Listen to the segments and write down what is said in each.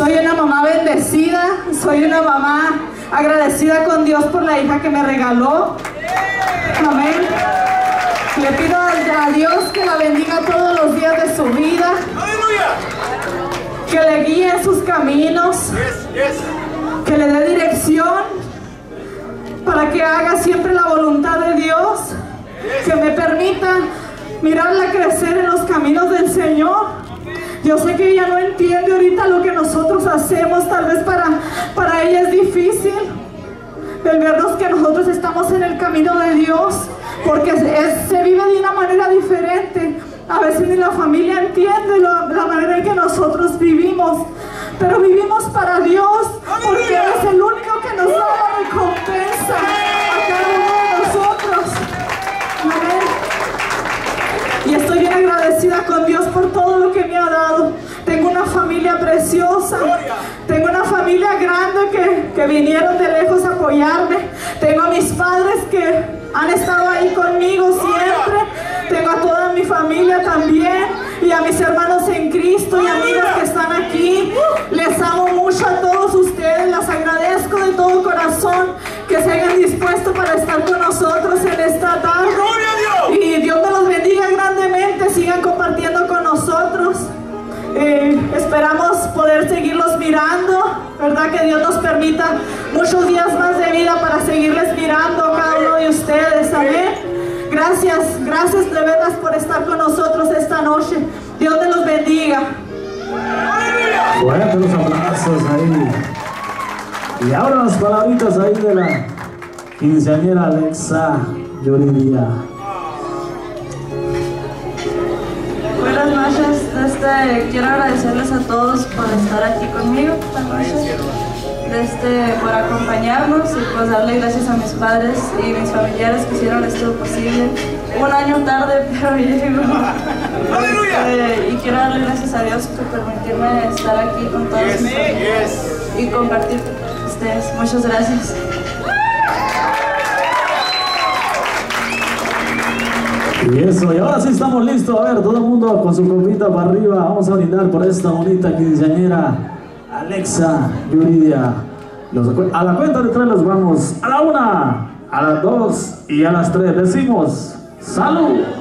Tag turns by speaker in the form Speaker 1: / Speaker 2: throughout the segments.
Speaker 1: Soy una mamá bendecida, soy una mamá agradecida con Dios por la hija que me regaló. Amén. Le pido a Dios que la bendiga todos los días de su vida, que le guíe en sus caminos, que le dé dirección para que haga siempre la voluntad de Dios, que me permita mirarla crecer en los caminos del Señor. Yo sé que ella no entiende ahorita lo que nosotros hacemos, tal vez para, para ella es difícil el vernos que nosotros estamos en el camino de Dios, porque es- se vive de una manera diferente. A veces ni la familia entiende la, la manera en que nosotros vivimos, pero vivimos para Dios, porque Él es el único que nos da la recompensa a cada uno de nosotros. Amén. Y estoy bien agradecida con Dios por todo lo que me ha. Tengo una familia preciosa. Tengo una familia grande que, que vinieron de lejos a apoyarme. Tengo a mis padres que han estado ahí conmigo siempre. Tengo a toda mi familia también. Y a mis hermanos en Cristo y amigos que están aquí. Les amo mucho a todos Eh, esperamos poder seguirlos mirando, ¿verdad? Que Dios nos permita muchos días más de vida para seguirles mirando a cada uno de ustedes, ¿amén? Gracias, gracias de veras por estar con nosotros esta noche. Dios me los bendiga.
Speaker 2: Fuerte los aplausos ahí. Y ahora las palabritas ahí de la quinceañera Alexa Yuridia.
Speaker 3: Noches, este, quiero agradecerles a todos por estar aquí conmigo esta noche, este, por acompañarnos y pues darle gracias a mis padres y mis familiares que hicieron esto posible. Un año tarde, pero llego. Este, y quiero darle gracias a Dios por permitirme estar aquí con todos y compartir con ustedes. Muchas gracias.
Speaker 2: Y eso, y ahora sí estamos listos. A ver, todo el mundo con su copita para arriba. Vamos a brindar por esta bonita quinceañera Alexa Yuridia. A la cuenta de tres los vamos. A la una, a las dos y a las tres. Decimos, salud.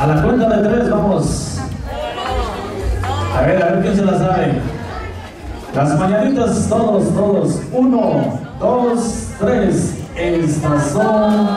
Speaker 2: A la cuenta de tres vamos. A ver, a ver quién se la sabe. Las mañanitas todos, todos. Uno, dos, tres. Estas son